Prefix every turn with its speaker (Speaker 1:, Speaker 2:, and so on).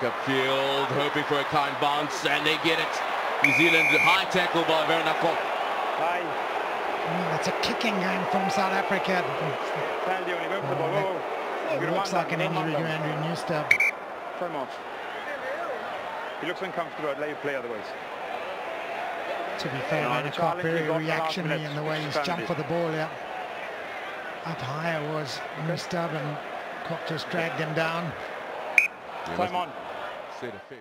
Speaker 1: upfield, hoping for a kind bounce, and they get it. New Zealand high tackle by Werner Kok.
Speaker 2: Hej.
Speaker 3: Mm, It's a kicking game from South Africa.
Speaker 2: Tag Leonie, hvem på bold? Wow, wow.
Speaker 3: It looks like an injury to Andrew Knewstubb.
Speaker 2: Time off. He looks uncomfortable. I'd let you play otherwise.
Speaker 3: To be fair,
Speaker 2: No,
Speaker 3: Werner
Speaker 2: the
Speaker 3: Kok
Speaker 2: challenge
Speaker 3: very
Speaker 2: he
Speaker 3: reactionary in the way he's jumped for the ball, yeah. Up higher was Knewstubb and Kok just dragged him down.
Speaker 1: You
Speaker 2: Time on.
Speaker 1: Fix.